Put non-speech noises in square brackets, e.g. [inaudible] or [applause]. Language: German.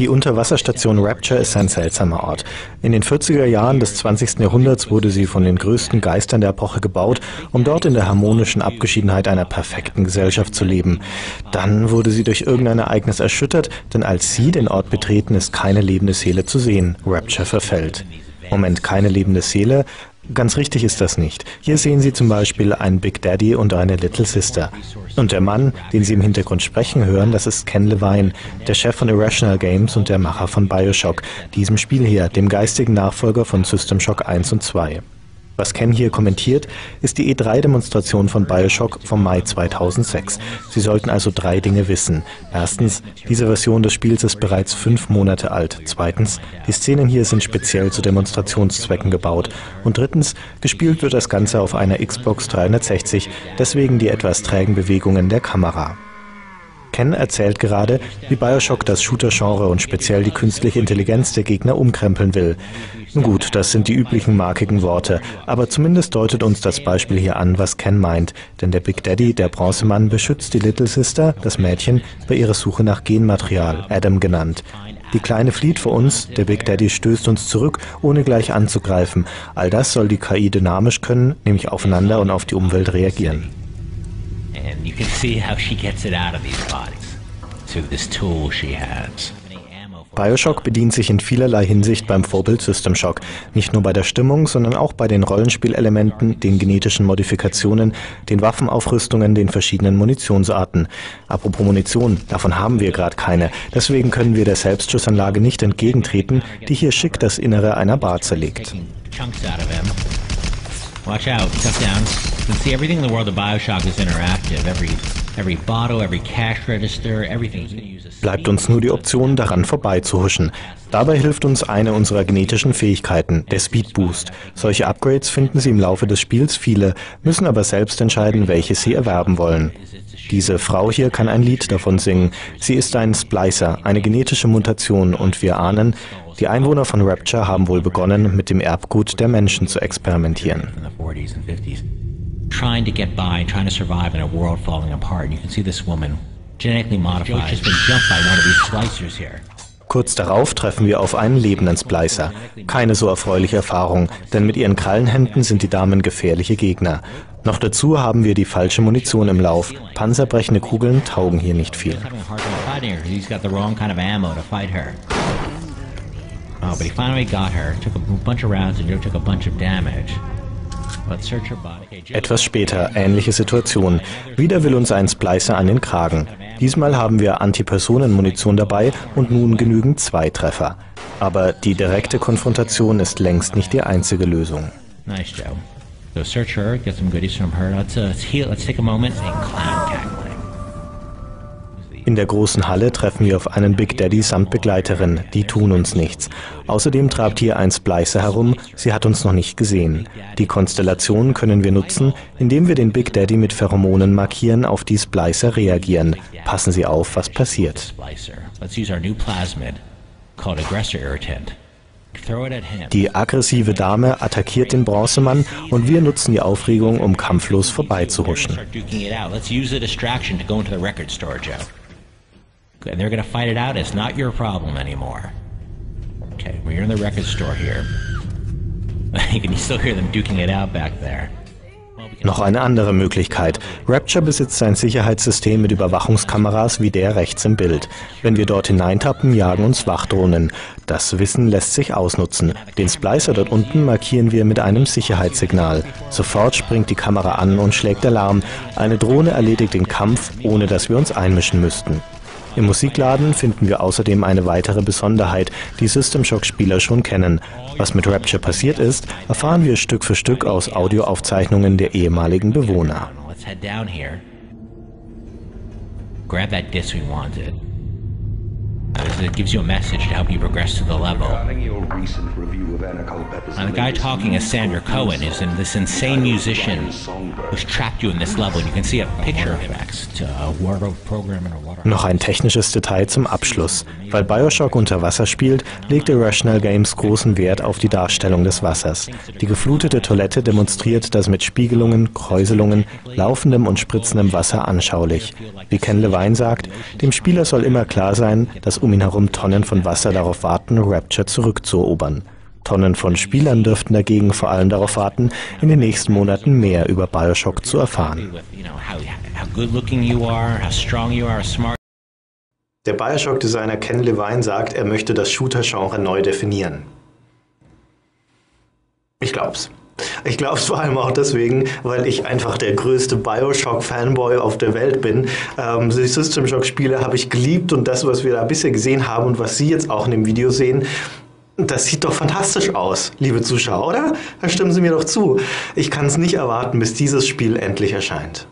Die Unterwasserstation Rapture ist ein seltsamer Ort. In den 40er Jahren des 20. Jahrhunderts wurde sie von den größten Geistern der Epoche gebaut, um dort in der harmonischen Abgeschiedenheit einer perfekten Gesellschaft zu leben. Dann wurde sie durch irgendein Ereignis erschüttert, denn als sie den Ort betreten, ist keine lebende Seele zu sehen. Rapture verfällt. Moment, keine lebende Seele? Ganz richtig ist das nicht. Hier sehen Sie zum Beispiel einen Big Daddy und eine Little Sister. Und der Mann, den Sie im Hintergrund sprechen hören, das ist Ken Levine, der Chef von Irrational Games und der Macher von Bioshock, diesem Spiel hier, dem geistigen Nachfolger von System Shock 1 und 2. Was Ken hier kommentiert, ist die E3-Demonstration von Bioshock vom Mai 2006. Sie sollten also drei Dinge wissen. Erstens, diese Version des Spiels ist bereits fünf Monate alt. Zweitens, die Szenen hier sind speziell zu Demonstrationszwecken gebaut. Und drittens, gespielt wird das Ganze auf einer Xbox 360, deswegen die etwas trägen Bewegungen der Kamera. Ken erzählt gerade, wie Bioshock das Shooter-Genre und speziell die künstliche Intelligenz der Gegner umkrempeln will. Nun gut, das sind die üblichen markigen Worte, aber zumindest deutet uns das Beispiel hier an, was Ken meint, denn der Big Daddy, der Bronzemann, beschützt die Little Sister, das Mädchen, bei ihrer Suche nach Genmaterial, Adam genannt. Die Kleine flieht vor uns, der Big Daddy stößt uns zurück, ohne gleich anzugreifen. All das soll die KI dynamisch können, nämlich aufeinander und auf die Umwelt reagieren. And you can see how she gets it out of these bodies through this tool she has. Bioshock bedient sich in vielerlei Hinsicht beim Vorbild System Shock. Nicht nur bei der Stimmung, sondern auch bei den Rollenspielelementen, den genetischen Modifikationen, den Waffenaufrüstungen, den verschiedenen Munitionsarten. Apropos Munition, davon haben wir gerade keine. Deswegen können wir der Selbstschussanlage nicht entgegentreten, die hier schick das Innere einer Bar zerlegt. Watch out, down. You can see everything in the world of Bioshock is interactive. Every, every bottle, every cash register, everything. Bleibt uns nur die Option, daran vorbeizuhuschen. Dabei hilft uns eine unserer genetischen Fähigkeiten, der Speed Boost. Solche Upgrades finden Sie im Laufe des Spiels viele, müssen aber selbst entscheiden, welches Sie erwerben wollen. Diese Frau hier kann ein Lied davon singen. Sie ist ein Splicer, eine genetische Mutation und wir ahnen, die Einwohner von Rapture haben wohl begonnen, mit dem Erbgut der Menschen zu experimentieren. Trying to get by, trying to survive in a world falling apart. You can see this woman genetically modified. She's been jumped by one of these [laughs] splicers here. Kurz darauf treffen wir auf einen lebenden Splicer. Keine so erfreuliche Erfahrung, denn mit ihren Krallenhänden sind die Damen gefährliche Gegner. Noch dazu haben wir die falsche Munition im Lauf. Panzerbrechende Kugeln taugen hier nicht viel. Oh, but he finally got her. Took a bunch of rounds and took a bunch of damage. Etwas später, ähnliche Situation. Wieder will uns ein Splicer an den Kragen. Diesmal haben wir Antipersonenmunition dabei und nun genügen zwei Treffer. Aber die direkte Konfrontation ist längst nicht die einzige Lösung. Nice, Joe. So search her, get some goodies from her. Let's, uh, let's heal. Let's take a moment and clown tackle. In der großen Halle treffen wir auf einen Big Daddy samt Begleiterin. Die tun uns nichts. Außerdem trabt hier ein Splicer herum. Sie hat uns noch nicht gesehen. Die Konstellation können wir nutzen, indem wir den Big Daddy mit Pheromonen markieren, auf die Splicer reagieren. Passen Sie auf, was passiert. Die aggressive Dame attackiert den Bronzemann und wir nutzen die Aufregung, um kampflos vorbeizuhuschen. And they're going to fight it out. It's not your problem anymore. Okay, well, in the record store here. [laughs] you can still hear them duking it out back there. Noch eine andere Möglichkeit. Rapture besitzt ein Sicherheitssystem mit Überwachungskameras wie der rechts im Bild. Wenn wir dort hineintappen, jagen uns Wachdrohnen. Das Wissen lässt sich ausnutzen. Den Splicer dort unten markieren wir mit einem Sicherheitssignal. Sofort springt die Kamera an und schlägt Alarm. Eine Drohne erledigt den Kampf, ohne dass wir uns einmischen müssten. Im Musikladen finden wir außerdem eine weitere Besonderheit, die System Shock-Spieler schon kennen. Was mit Rapture passiert ist, erfahren wir Stück für Stück aus Audioaufzeichnungen der ehemaligen Bewohner. Grab that disc we wanted. It gives you a message to help you progress to the level. Now, the guy talking is Sander Cohen, who's this insane musician who's trapped you in this level. You can see a picture of him. Noch ein technisches Detail zum Abschluss. Weil Bioshock unter Wasser spielt, legte Rational Games großen Wert auf die Darstellung des Wassers. Die geflutete Toilette demonstriert das mit Spiegelungen, Kräuselungen, laufendem und spritzendem Wasser anschaulich. Wie Ken Levine sagt, dem Spieler soll immer klar sein, dass um ihn herum Tonnen von Wasser darauf warten, Rapture zurückzuerobern. Tonnen von Spielern dürften dagegen vor allem darauf warten, in den nächsten Monaten mehr über Bioshock zu erfahren. Der Bioshock-Designer Ken Levine sagt, er möchte das Shooter-Genre neu definieren. Ich glaub's. Ich glaube es vor allem auch deswegen, weil ich einfach der größte Bioshock-Fanboy auf der Welt bin. Ähm, die System Shock-Spiele habe ich geliebt und das, was wir da bisher gesehen haben und was Sie jetzt auch in dem Video sehen, das sieht doch fantastisch aus, liebe Zuschauer, oder? Da stimmen Sie mir doch zu. Ich kann es nicht erwarten, bis dieses Spiel endlich erscheint.